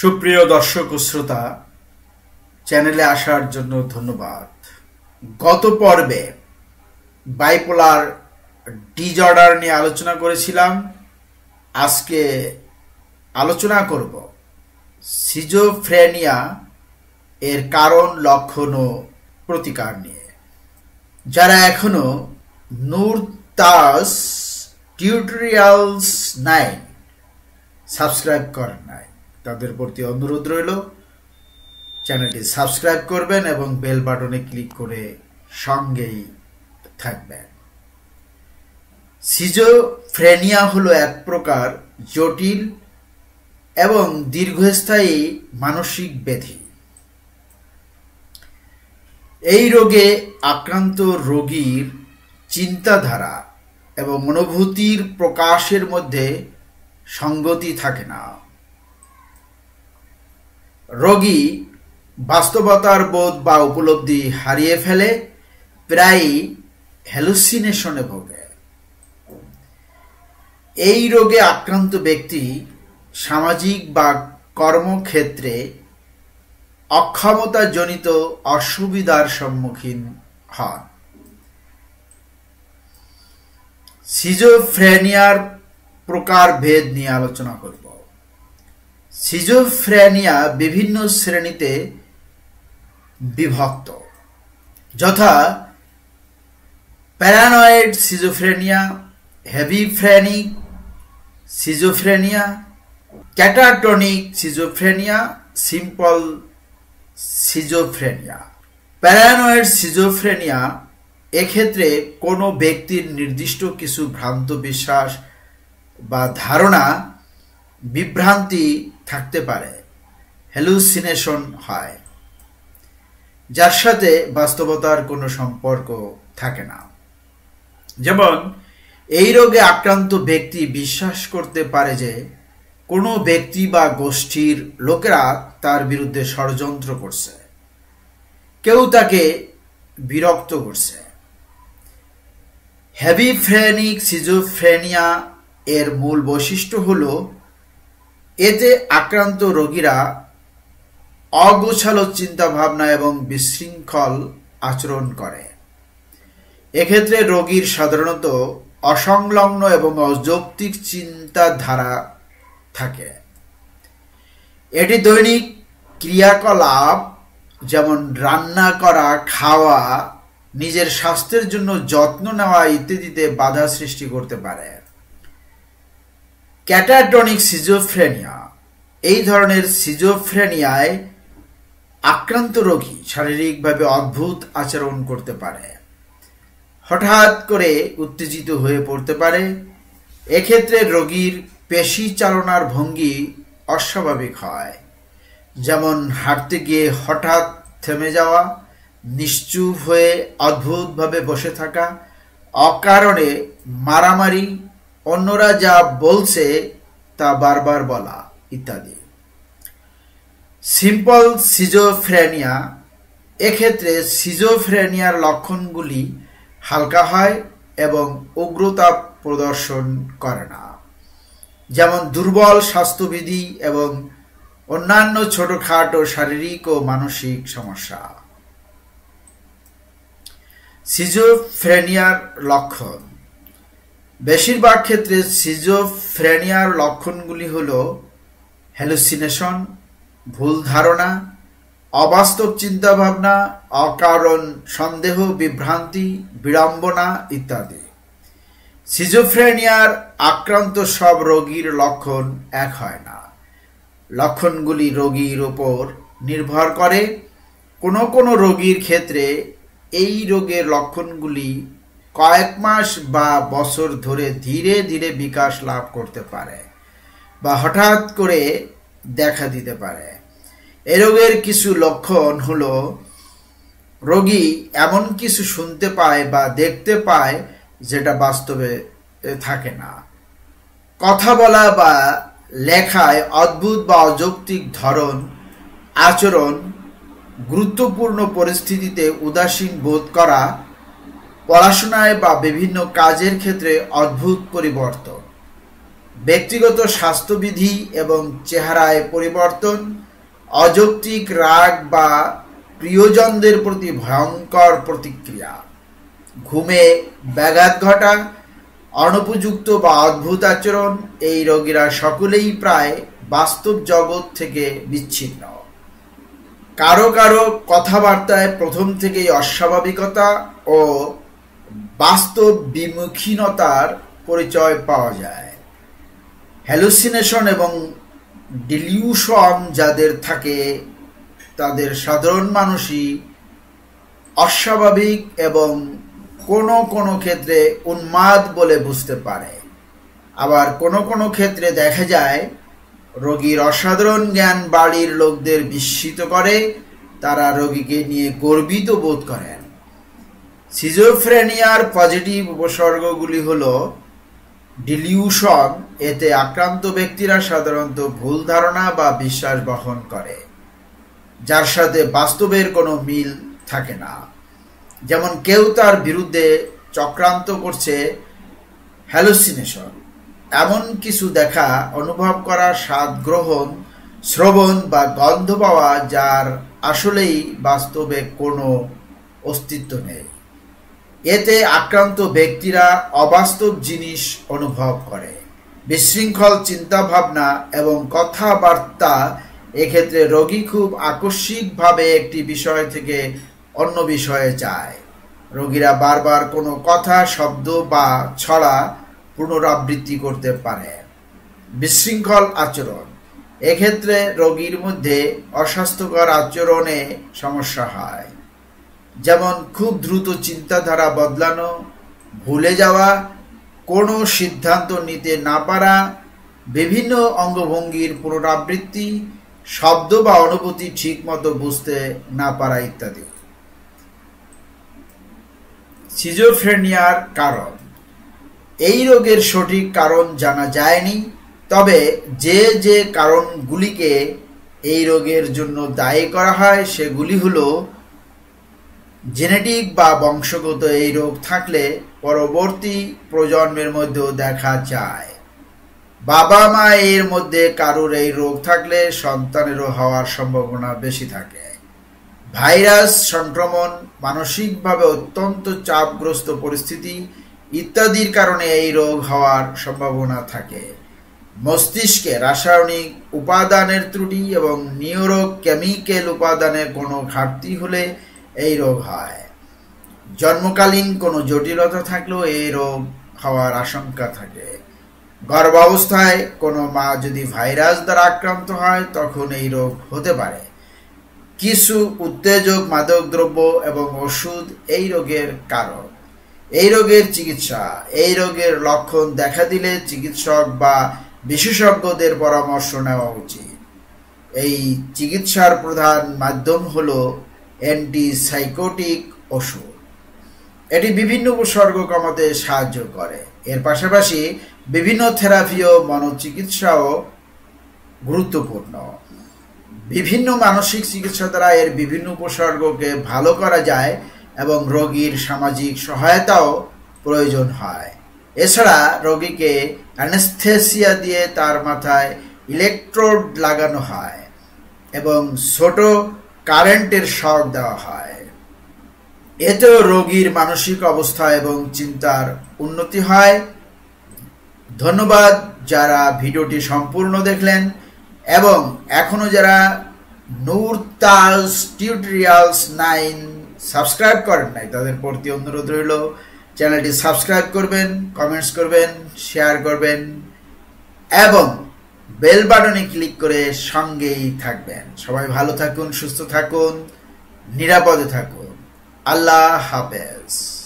সুপ্রিয় দর্শক ও শ্রোতা, চ্যানেলে আসার জন্য ধন্যবাদ। গত পর্বে বাইপোলার ডিজর্ডার নিয়ে আলোচনা করেছিলাম। আজকে আলোচনা করব সিজোফ্রেনিয়া এর কারণ, লক্ষণ ও প্রতিকার নিয়ে। যারা এখনও নূর তাস টিউটোরিয়ালস নাইন সাবস্ক্রাইব করেন নাই তাদের প্রতি অনুরোধ রইল। চ্যানেলটি সাবস্ক্রাইব করবেন এবং বেল বাটনে ক্লিক করে সঙ্গেই থাকবেন। সিজোফ্রেনিয়া হলো এক প্রকার জটিল এবং দীর্ঘস্থায়ী মানসিক ব্যাধি। এই রোগে আক্রান্ত রোগীর চিন্তাধারা এবং অনুভূতির প্রকাশের মধ্যে সঙ্গতি থাকে না। রোগী বাস্তবতার বোধ বা উপলব্ধি হারিয়ে ফেলে, প্রায়ই হ্যালুসিনেশনে ভোগে। এই রোগে আক্রান্ত ব্যক্তি সামাজিক বা কর্মক্ষেত্রে অক্ষমতাজনিত অসুবিধার সম্মুখীন হন। সিজোফ্রেনিয়ার প্রকার ভেদ নিয়ে আলোচনা করব। সিজোফ্রেনিয়া বিভিন্ন শ্রেণীতে বিভক্ত, যথা paranoid schizophrenia, hebephrenic schizophrenia, catatonic schizophrenia, simple schizophrenia. Paranoid schizophrenia এক্ষেত্রে কোনো ব্যক্তির নির্দিষ্ট কিছু ভ্রান্ত বিশ্বাস বা ধারণা, বিভ্রান্তি থাকতে পারে। হ্যালুসিনেশন হয়। যার সাথে বাস্তবতার কোনো সম্পর্ক থাকে না। যেমন, এই রোগে আক্রান্ত ব্যক্তি বিশ্বাস করতে পারে যে, কোনো ব্যক্তি বা গোষ্ঠীর লোকেরা তার বিরুদ্ধে ষড়যন্ত্র করছে। কেউ তাকে বিরক্ত করছে। হ্যাভিফ্রেনিক সিজোফ্রেনিয়া এর মূল বৈশিষ্ট্য হল এতে আক্রান্ত রোগীরা অগোছালো চিন্তাভাবনা এবং বিশৃঙ্খল আচরণ করে। এক্ষেত্রে রোগীর সাধারণত অসংলগ্ন এবং অযৌক্তিক চিন্তাধারা থাকে। এটি দৈনিক ক্রিয়াকলাপ, যেমন রান্না করা, খাওয়া, নিজের স্বাস্থ্যের জন্য যত্ন নেওয়া ইত্যাদিতে বাধা সৃষ্টি করতে পারে। Catatonic schizophrenia. এই ধরনের সিজোফ্রেনিয়ায় আক্রান্ত রোগী শারীরিকভাবে অদ্ভুত আচরণ করতে পারে। হঠাৎ করে উত্তেজিত হয়ে পড়তে পারে। এক্ষেত্রে রোগীর পেশি চালনার ভঙ্গি অস্বাভাবিক হয়। যেমন হাঁটতে গিয়ে হঠাৎ থেমে যাওয়া, নিশ্চুপ হয়ে অদ্ভুতভাবে বসে থাকা, অকারণে মারামারি অন্যরা যা বলছে তা বারবার বলা ইত্যাদি। সিম্পল সিজোফ্রেনিয়া, এক্ষেত্রে সিজোফ্রেনিয়ার লক্ষণগুলি হালকা হয় এবং উগ্রতা প্রদর্শন করে না। যেমন দুর্বল স্বাস্থ্যবিধি এবং অন্যান্য ছোটখাটো শারীরিক ও মানসিক সমস্যা। সিজোফ্রেনিয়ার লক্ষণ। বেশিরভাগ ক্ষেত্রে সিজোফ্রেনিয়ার লক্ষণগুলি হল হ্যালুসিনেশন ভুল ধারণা, অবাস্তব চিন্তাভাবনা, অকারণ সন্দেহ, বিভ্রান্তি, বিড়ম্বনা ইত্যাদি। সিজোফ্রেনিয়ার আক্রান্ত সব রোগীর লক্ষণ এক হয় না। লক্ষণগুলি রোগীর ওপর নির্ভর করে। কোনো কোনো রোগীর ক্ষেত্রে এই রোগের লক্ষণগুলি কয়েক মাস বা বছর ধরে ধীরে ধীরে বিকাশ লাভ করতে পারে বা হঠাৎ করে দেখা দিতে পারে। এ রোগের কিছু লক্ষণ হল, রোগী এমন কিছু শুনতে পায় বা দেখতে পায় যেটা বাস্তবে থাকে না। কথা বলা বা লেখায় অদ্ভুত বা অযৌক্তিক ধরন, আচরণ, গুরুত্বপূর্ণ পরিস্থিতিতে উদাসীন বোধ করা পড়াশোনায় বা বিভিন্ন কাজের ক্ষেত্রে অদ্ভুত পরিবর্তন। ব্যক্তিগত স্বাস্থ্যবিধি এবং চেহারায় পরিবর্তন, অযৌক্তিক রাগ বা প্রিয়জনদের প্রতি ভয়ঙ্কর প্রতিক্রিয়া, ঘুমে ব্যাঘাত ঘটা, অনুপযুক্ত বা অদ্ভুত আচরণ, এই রোগীরা সকলেই প্রায় বাস্তব জগৎ থেকে বিচ্ছিন্ন। কারও কারও কথাবার্তায় প্রথম থেকেই অস্বাভাবিকতা ও বাস্তব বিমুখীনতার পরিচয় পাওয়া যায়। হ্যালুসিনেশন এবং ডিলিউশন যাদের থাকে, তাদের সাধারণ মানুষই অস্বাভাবিক এবং কোনো কোনো ক্ষেত্রে উন্মাদ বলে বুঝতে পারে। আবার কোনো কোনো ক্ষেত্রে দেখা যায়, রোগীর অসাধারণ জ্ঞান বাড়ির লোকদের বিস্মিত করে, তারা রোগীকে নিয়ে গর্বিত বোধ করেন। সিজোফ্রেনিয়ার পজিটিভ উপসর্গগুলি হল ডিলিউশন, এতে আক্রান্ত ব্যক্তিরা সাধারণত ভুল ধারণা বা বিশ্বাস বহন করে, যার সাথে বাস্তবের কোনো মিল থাকে না। যেমন কেউ তার বিরুদ্ধে চক্রান্ত করছে হ্যালোসিনেশন এমন কিছু দেখা, অনুভব করা স্বাদ গ্রহণ, শ্রবণ বা গন্ধ পাওয়া, যার আসলেই বাস্তবে কোনো অস্তিত্ব নেই। এতে আক্রান্ত ব্যক্তিরা অবাস্তব জিনিস অনুভব করে। বিশৃঙ্খল চিন্তাভাবনা এবং কথাবার্তা এক্ষেত্রে রোগী খুব আকস্মিকভাবে একটি বিষয় থেকে অন্য বিষয়ে যায়। রোগীরা বারবার কোনো কথা, শব্দ বা ছড়া পুনরাবৃত্তি করতে পারে। বিশৃঙ্খল আচরণ। এক্ষেত্রে রোগীর মধ্যে অস্বাস্থ্যকর আচরণে সমস্যা হয়। যেমন খুব দ্রুত চিন্তাধারা বদলানো, ভুলে যাওয়া, কোনো সিদ্ধান্ত নিতে না পারা, বিভিন্ন অঙ্গভঙ্গির পুনরাবৃত্তি, শব্দ বা অনুভূতি ঠিক মতো বুঝতে না পারা ইত্যাদি। সিজোফ্রেনিয়ার কারণ। এই রোগের সঠিক কারণ জানা যায়নি, তবে যে যে কারণগুলিকে এই রোগের জন্য দায়ী করা হয়, সেগুলি হল জেনেটিক বা বংশগত এই রোগ থাকলে পরবর্তী প্রজন্মের মধ্যেও দেখা যায়। বাবা মা এর মধ্যে কারোর এই রোগ থাকলে সন্তানেরও হওয়ার সম্ভাবনা বেশি থাকে। ভাইরাস সংক্রমণ, মানসিকভাবে অত্যন্ত চাপগ্রস্ত পরিস্থিতি ইত্যাদির কারণে এই রোগ হওয়ার সম্ভাবনা থাকে। মস্তিষ্কে রাসায়নিক উপাদানের ত্রুটি এবং নিউরো কেমিক্যাল উপাদানের কোনো ঘাটতি হলে এই রোগ হয়। জন্মকালীন কোনো জটিলতা থাকলেও এই রোগ হওয়ার আশঙ্কা থাকে। গর্ভাবস্থায় কোনো মা যদি ভাইরাস দ্বারা আক্রান্ত হয়, তখন এই রোগ হতে পারে। কিছু উত্তেজক মাদক দ্রব্য এবং ওষুধ এই রোগের কারণ এই রোগের চিকিৎসা, এই রোগের লক্ষণ দেখা দিলে চিকিৎসক বা বিশেষজ্ঞদের পরামর্শ নেওয়া উচিত। এই চিকিৎসার প্রধান মাধ্যম হল অ্যান্টিসাইকোটিক ওষুধ এটি বিভিন্ন উপসর্গ কমাতে সাহায্য করে। এর পাশাপাশি বিভিন্ন থেরাপি ও মনোচিকিৎসাও গুরুত্বপূর্ণ। বিভিন্ন মানসিক চিকিৎসা দ্বারা এর বিভিন্ন উপসর্গকে ভালো করা যায় এবং রোগীর সামাজিক সহায়তাও প্রয়োজন হয়। এছাড়া রোগীকে অ্যানেস্থেসিয়া দিয়ে তার মাথায় ইলেকট্রোড লাগানো হয় এবং ছোট কারেন্টের শক দেওয়া হয়। এতেও রোগীর মানসিক অবস্থা এবং চিন্তার উন্নতি হয়। ধন্যবাদ যারা ভিডিওটি সম্পূর্ণ দেখলেন এবং এখনও যারা Noor Taj tutorials nine subscribe করেন নাই, তাদের প্রতি অনুরোধ রইল, চ্যানেলটি সাবস্ক্রাইব করবেন, কমেন্টস করবেন, শেয়ার করবেন এবং বেল বাটনে ক্লিক করে সঙ্গেই থাকবেন। সবাই ভালো থাকুন, সুস্থ থাকুন, নিরাপদে থাকুন। আল্লাহ হাফেজ।